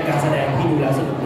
เป็นการแสดงที่ดูแล้วสนุก